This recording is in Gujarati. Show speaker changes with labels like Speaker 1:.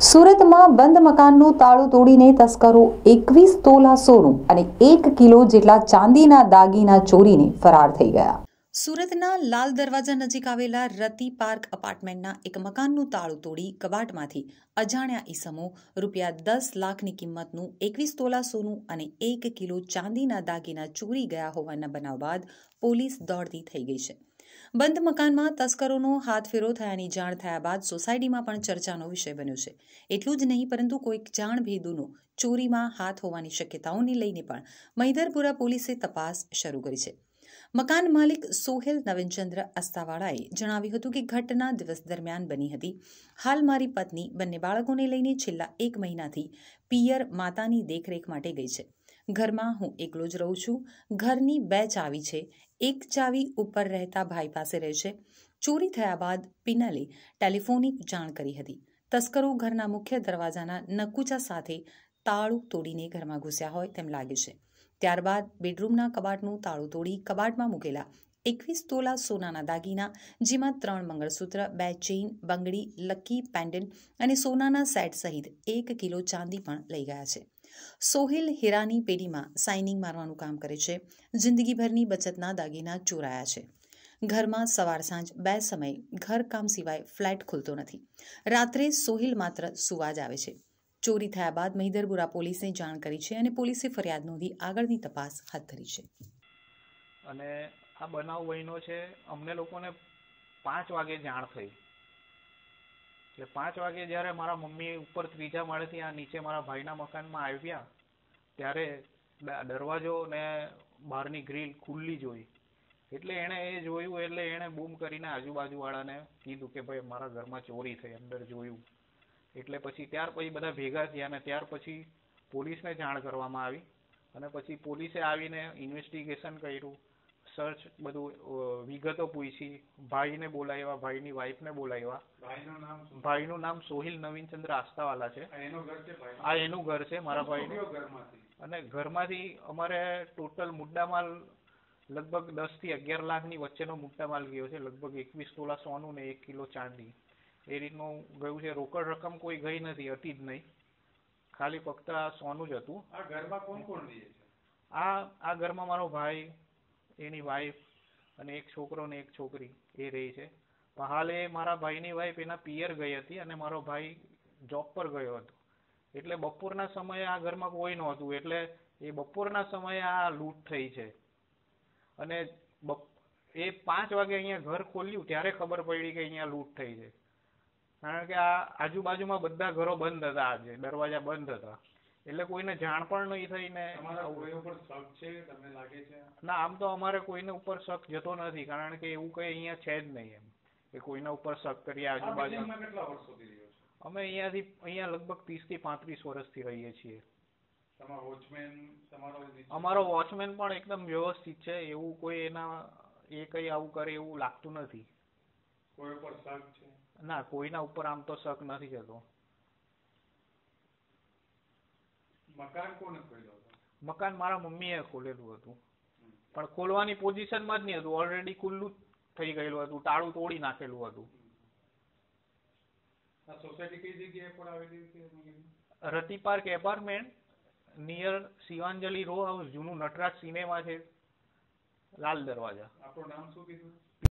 Speaker 1: સુરતમાં બંધ મકાનનું તાળું તોડીને તસ્કરો એકવીસ તોલા સોનું અને એક કિલો જેટલા ચાંદીના દાગીના ચોરીને ફરાર થઈ ગયા. સુરતના લાલ દરવાજા નજીક આવેલા રતિ પાર્ક અપાર્ટમેન્ટના એક મકાનનું તાળું તોડી કબાટમાંથી અજાણ્યા ઈસમો રૂપિયા દસ લાખની કિંમતનું એકવીસ તોલા સોનું અને એક કિલો ચાંદીના દાગીના ચોરી ગયા હોવાના બનાવ બાદ પોલીસ દોડતી થઈ ગઈ છે. બંધ મકાનમાં તસ્કરોનો હાથફેરો થયાની જાણ થયા બાદ સોસાયટીમાં પણ ચર્ચાનો વિષય બન્યો છે. એટલું જ નહીં, પરંતુ કોઈક જાણ ભેદુનો ચોરીમાં હાથ હોવાની શક્યતાઓને લઈને પણ મહિધરપુરા પોલીસે તપાસ શરૂ કરી છે. મકાન માલિક સોહેલ નવીનચંદ્ર અસ્તાવાળાએ જણાવ્યું હતું કે ઘટના દિવસ દરમિયાન બની હતી. હાલ મારી પત્ની બંને બાળકોને લઈને છેલ્લા એક મહિનાથી પિયર માતાની દેખરેખ માટે ગઈ છે. ઘરમાં હું એકલો જ રહું છું. ઘરની બે ચાવી છે. એક ચાવી ઉપર રહેતા ભાઈ પાસે રહે છે. ચોરી થયા બાદ પિનલે ટેલિફોનિક જાણ કરી હતી. તસ્કરો ઘરના મુખ્ય દરવાજાના નકુચા સાથે તાળું તોડીને ઘરમાં ઘૂસ્યા હોય તેમ લાગે છે. ત્યારબાદ બેડરૂમના કબાટનું તાળું તોડી કબાટમાં મૂકેલા એકવીસ તોલા સોનાના દાગીના, જેમાં ત્રણ મંગળસૂત્ર, બે ચેઇન, બંગડી, લકી પેન્ડન્ટ અને સોનાના સેટ સહિત એક કિલો ચાંદી પણ લઈ ગયા છે. સોહિલ હીરાની પેઢીમાં સાઇનિંગ મારવાનું કામ કરે છે. જિંદગીભરની બચતના દાગીના ચોરાયા છે. ઘરમાં સવાર સાંજ બે સમયે ઘર કામ સિવાય ફ્લેટ ખુલતો નથી. રાત્રે સોહિલ માત્ર સુવા જ આવે છે. ચોરી થયા બાદ મહિધરપુરા પોલીસને જાણ કરી છે અને પોલીસે ફરિયાદ નોંધી આગળની તપાસ હાથ ધરી છે.
Speaker 2: અને આ બનાવ બન્યો છે. અમને લોકોને પાંચ વાગે જાણ થઈ. એટલે પાંચ વાગે જ્યારે મારા મમ્મી ઉપર ત્રીજા માળેથી આ નીચે મારા ભાઈના મકાનમાં આવ્યા, ત્યારે દરવાજો ને બહારની ગ્રીલ ખુલ્લી જોઈ. એટલે એણે એ જોયું, એટલે એણે બૂમ કરીને આજુબાજુવાળાને કીધું કે ભાઈ, મારા ઘરમાં ચોરી થઈ, અંદર જોયું. એટલે પછી ત્યાર પછી બધા ભેગા થયા અને ત્યાર પછી પોલીસને જાણ કરવામાં આવી અને પછી પોલીસે આવીને ઇન્વેસ્ટિગેશન કર્યું. સર્ચ બધું વિગતો પૂછી ભાઈને બોલાવ્યા ભાઈની વાઈફને બોલાવ્યા.
Speaker 3: ભાઈનું નામ
Speaker 2: ભાઈનું નામ સોહિલ નવીનચંદ્ર આસ્તાવાલા છે.
Speaker 3: આ એનું ઘર છે
Speaker 2: આ એનું ઘર છે મારા ભાઈનું. અને ઘરમાંથી અમારે ટોટલ મુદ્દામાલ લગભગ દસથી અગિયાર લાખની વચ્ચેનો મુદ્દામાલ ગયો છે. લગભગ એકવીસ તોલા સોનું ને એક કિલો ચાંદી. એ રીતનું ગયું છે. રોકડ રકમ કોઈ ગઈ નથી હતી જ નહીં. ખાલી ફક્ત આ સોનું જ હતું.
Speaker 3: આ ઘરમાં કોણ કોણ રહે છે?
Speaker 2: આ આ ઘરમાં મારો ભાઈ એની વાઈફ અને એક છોકરો ને એક છોકરી એ રહી છે. પણ હાલ એ મારા ભાઈની વાઈફ એના પિયર ગઈ હતી અને મારો ભાઈ જોબ પર ગયો હતો. એટલે બપોરના સમયે આ ઘરમાં કોઈ નહોતું. એટલે એ બપોરના સમયે આ લૂંટ થઈ છે. અને બપ, એ પાંચ વાગે અહીંયા ઘર ખોલ્યું ત્યારે ખબર પડી કે અહીંયા લૂંટ થઈ છે. કારણ કે આ આજુબાજુમાં બધા ઘરો બંધ હતા આજે. દરવાજા બંધ હતા. એટલે કોઈને જાણ પણ નહીં થઈ ને
Speaker 3: તમારા કોઈ ઉપર શક છે? તમને લાગે છે?
Speaker 2: ના આમ તો અમારે કોઈને ઉપર શક જતો નથી કારણ કે એવું કઈ અહીંયા છે જ નહીં એમ કે કોઈના ઉપર શક કરીએ
Speaker 3: આ
Speaker 2: આજુબાજુ.
Speaker 3: કેટલા વર્ષોથી રહ્યો છો?
Speaker 2: અમે અહીંયાથી અહીંયા લગભગ ત્રીસથી પાંત્રીસ વર્ષથી રહીએ છીએ. અમારો વોચમેન પણ એકદમ વ્યવસ્થિત છે એવું કોઈ એના એ કઈ આવું કરે એવું લાગતું નથી.
Speaker 3: કોઈ ઉપર શક છે?
Speaker 2: ના કોઈના ઉપર આમ તો શક નથી જતો.
Speaker 3: મકાન કોને ખોલ્યું
Speaker 2: મકાન મારા મમ્મીએ ખોલેલું હતું. પણ ખોલવાની પોઝિશનમાં જ નહીં હતું. ઓલરેડી ખુલ્લું થઈ ગયેલું હતું. તાળું તોડી નાખેલું હતું.
Speaker 3: સોસાયટી કઈ જગ્યાએ પણ આવેલી
Speaker 2: Rati park apartment near Shivanjali row house જૂનું નટરાજ સિનેમા છે. લાલ દરવાજા.
Speaker 3: આપણું નામ શું કીધું?